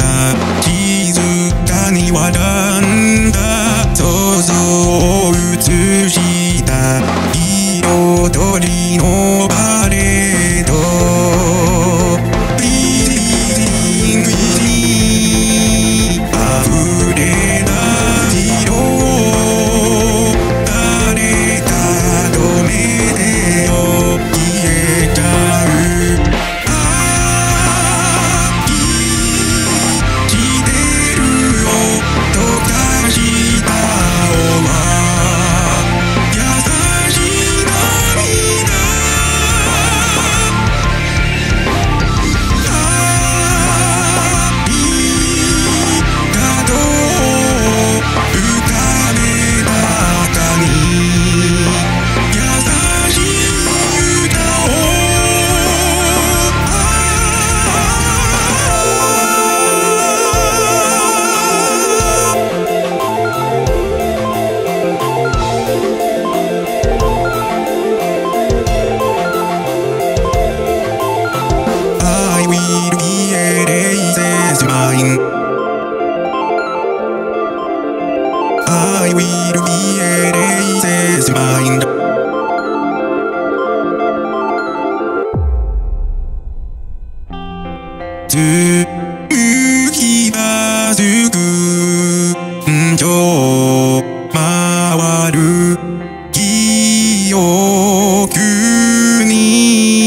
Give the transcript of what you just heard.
さ気かに笑なんだ。想像を映した。彩りの is mine. I will be erased as mine. Thank you.